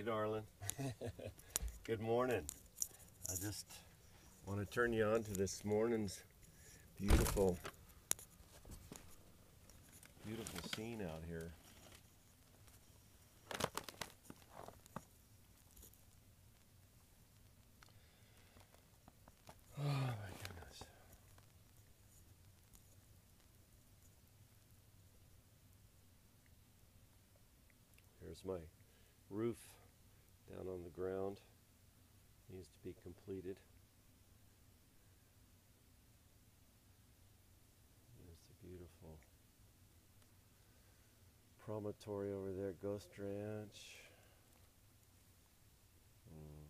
Hey, darling. Good morning. I just want to turn you on to this morning's beautiful, beautiful scene out here. Oh my goodness. Here's my roof down on the ground. Needs to be completed. There's the beautiful promontory over there, Ghost Ranch. Mm.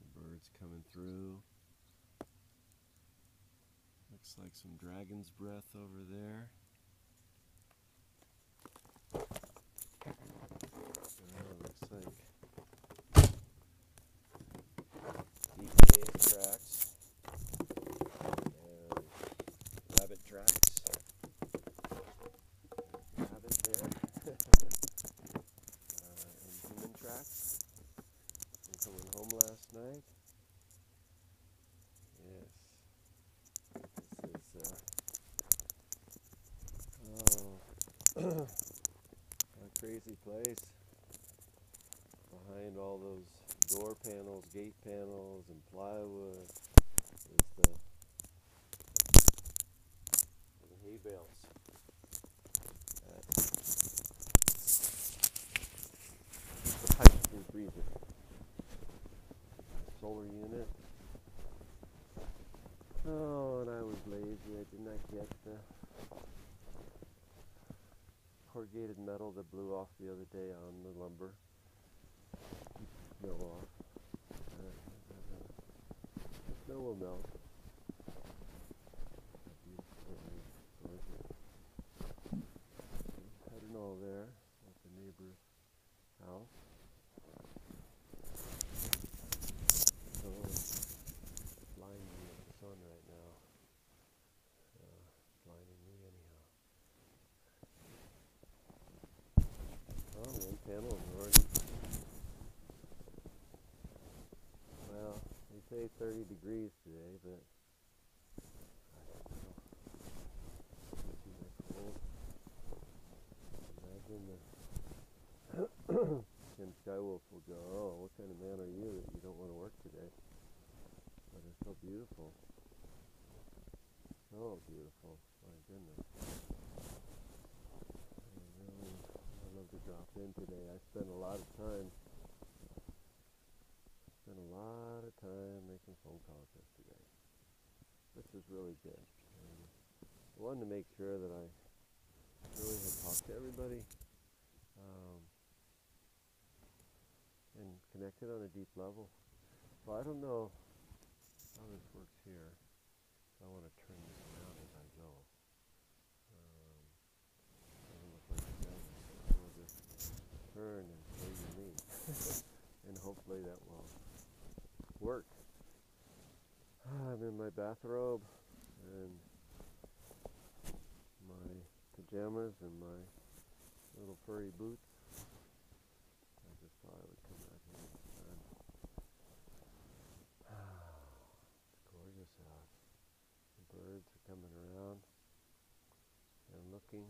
The birds coming through. Looks like some dragon's breath over there. Oh, looks like deep tracks and rabbit tracks. Rabbit there. uh, and human tracks. From coming home last night. Yes. This is uh, oh a crazy place all those door panels, gate panels, and plywood is the, the hay bales. That's freezer. Solar unit. Oh, and I was lazy. I did not get the corrugated metal that blew off the other day on the lumber. Snow off. Uh, uh, uh, the snow will melt. Beautiful, gorgeous. I don't know there at the neighbor's house. So blinding me with the sun right now. Uh, blinding me anyhow. Oh, one panel is already. Well, they say 30 degrees today, but. Imagine the Ken Skywolf will go, oh, what kind of man are you that you don't want to work today? But it's so beautiful. So beautiful. My goodness. I really I love to drop in today. I spent a lot of time a lot of time making phone calls yesterday. Which was really good. And I wanted to make sure that I really had talked to everybody um, and connected on a deep level. So I don't know how this works here. I want to turn this around as I go. Um, doesn't look like it does. I'll just turn and show you me. and hopefully that will work. I'm in my bathrobe and my pajamas and my little furry boots. I just thought I would come out here it's gorgeous out. The birds are coming around and looking.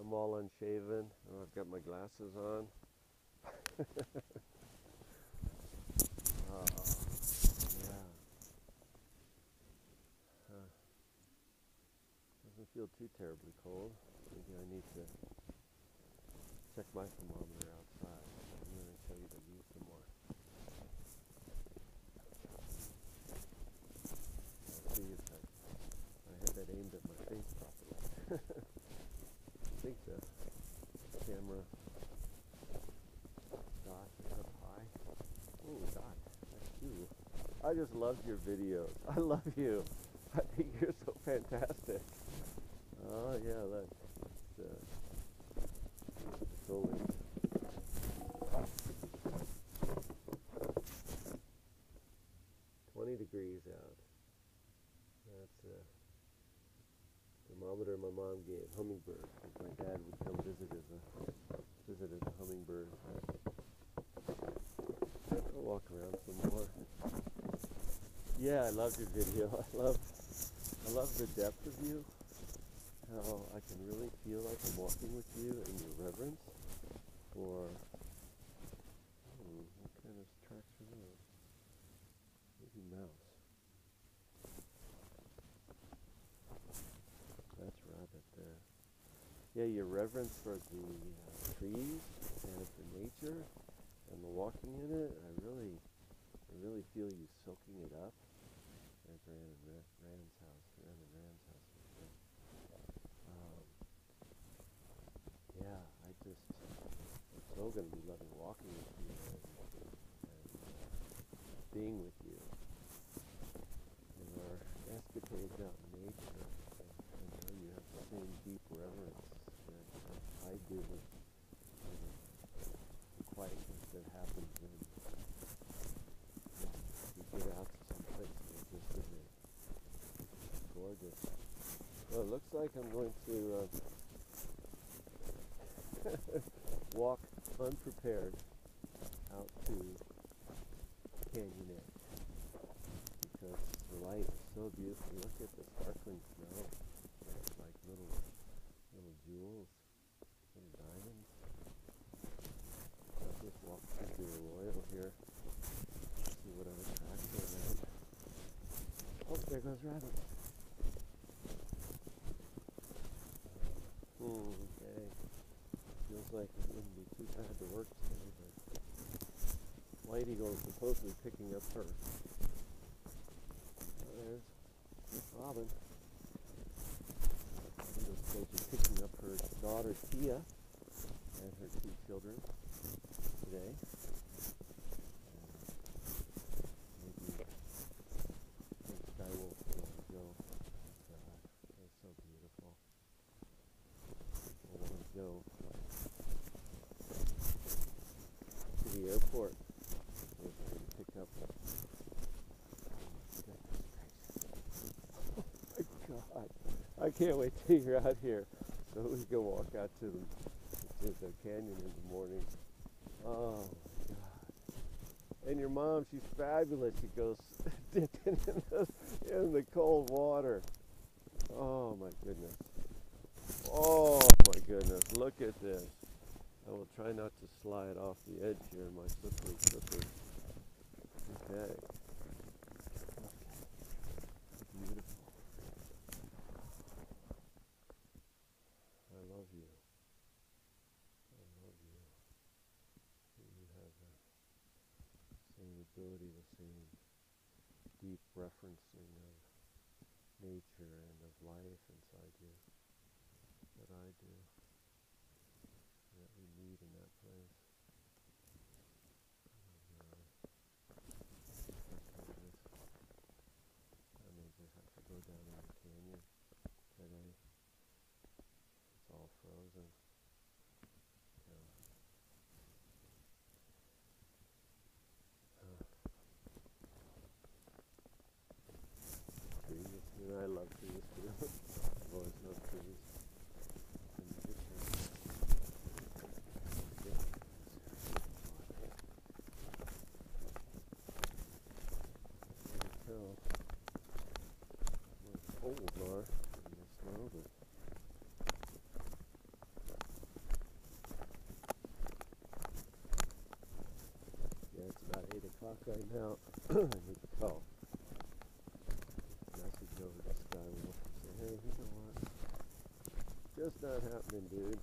I'm all unshaven. and I've got my glasses on. oh, yeah. Huh. Doesn't feel too terribly cold. Maybe I need to check my thermometer outside. I'm going to tell you the view some more. I'll see if I, I had that aimed at my face properly. I think the camera dot is up high. Oh, dot, that's you. I just loved your videos. I love you. I think you're so fantastic. Oh yeah, that's, that's uh. Twenty degrees out. That's uh, thermometer my mom gave, hummingbird. my dad would come visit as a visit as a hummingbird. I'll walk around some more. Yeah, I loved your video. I love I love the depth of you. How I can really feel like I'm walking with you and your reverence for hmm, what kind of tracks are those? Maybe mouse. That's rabbit there. Yeah, your reverence for the uh, trees and for nature and the walking in it. I really, I really feel you soaking it up. There's Rand and house. Rand and Rand's house. is there. Um, yeah, I just, I'm so going to be loving walking with you and, and uh, being with you in our escapades out in nature. I, know you have the same deep reverence that I do with for the quietness that happens when we get out to some place it just isn't gorgeous. Well, it looks like I'm going to uh, walk unprepared out to Canyon Edge because the light is so beautiful. Look at the sparkling snow. It's like little little jewels, little diamonds. I'll just walk through the arroyo here. See what other tracks are around. Oh, there goes Rabbit. Hmm, okay. Feels like it wouldn't be too bad to work today, but White Eagle is supposedly picking up her. Oh, there's Robin. Eagle's supposedly picking up her daughter Tia and her two children today. And maybe I think Skywolf will want to go. Uh, it's so beautiful. I want to go to the airport with her to pick up. Oh my God! I can't wait till you're out here so we can walk out to the to the canyon in the morning. Oh my God! And your mom, she's fabulous. She goes dipping in the, in the cold water. Oh my goodness. Oh my goodness, look at this. I will try not to slide off the edge here in my slippery slippers. Okay. Beautiful. I love you. I love you. You have the same ability, the same deep referencing of nature and of life inside you that I do. That we need in that place. And, uh, I just- I may just have to go down in the canyon today. It's all frozen. So, uh, trees, you know, I love trees too. I've always loved trees. And you get to- yeah, it's really cool. Where poles are in the snow, but yeah, it's about eight o'clock right now. I need to call. Message over Skywolf and say, hey, you know what? Just not happening, dude.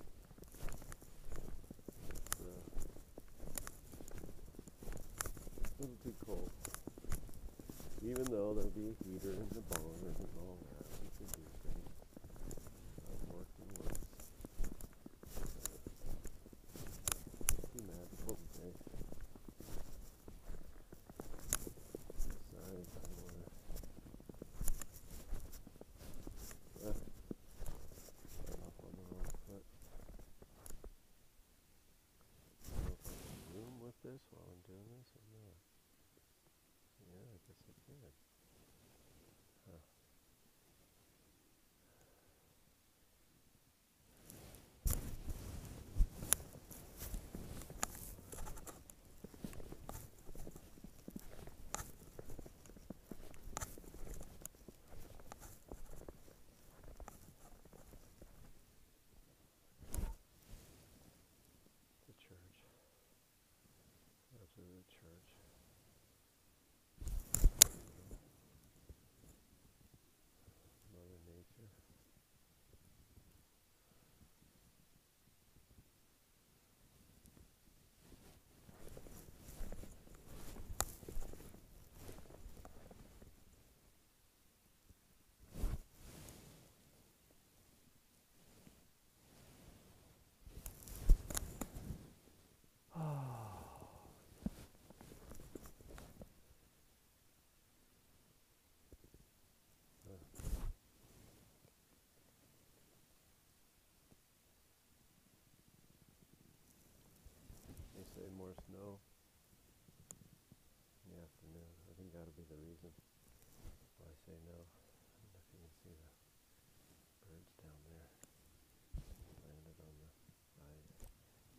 The reason why I say no. I don't know if you can see the birds down there. Landed on the ice.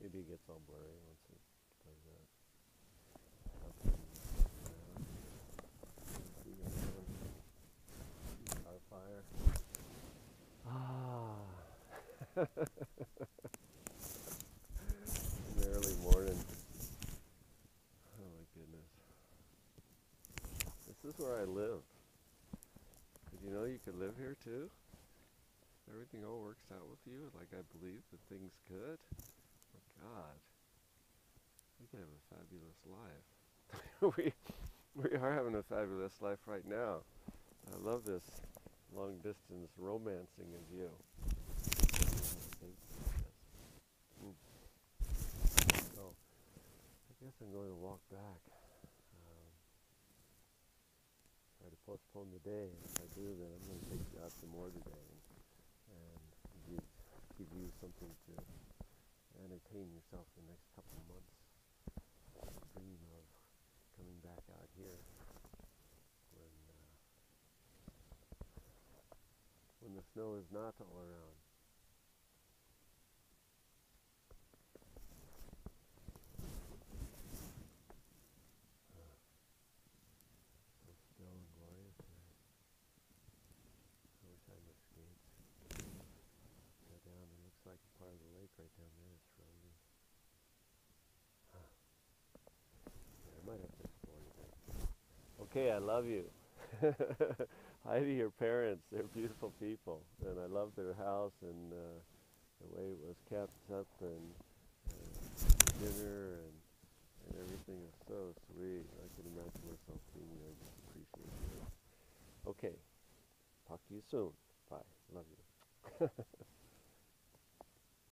Maybe it gets all blurry once it does that. Up and around. See around. Car fire. Ah. Early morning. Oh my goodness. This is where I live. Did you know you could live here too? Everything all works out with you like I believe that things could. My God. We could have a fabulous life. we we are having a fabulous life right now. I love this long distance romancing of you. So I guess I'm going to walk back. Um, try to postpone the day. And if I do, then I'm going to take you out some more today and, and give, give you something to entertain yourself the next couple of months. Dream of coming back out here when uh, when the snow is not all around. So still and glorious here. I wish I had my skates. Go down. It looks like part of the lake right down there is frozen. Huh. Yeah, I might have to explore today. Okay, I love you. Hi to your parents. They're beautiful people, and I love their house and uh, the way it was kept up, and, and dinner and and everything is so sweet. I can imagine myself being there. Just appreciate you. Okay, talk to you soon. Bye. Love you.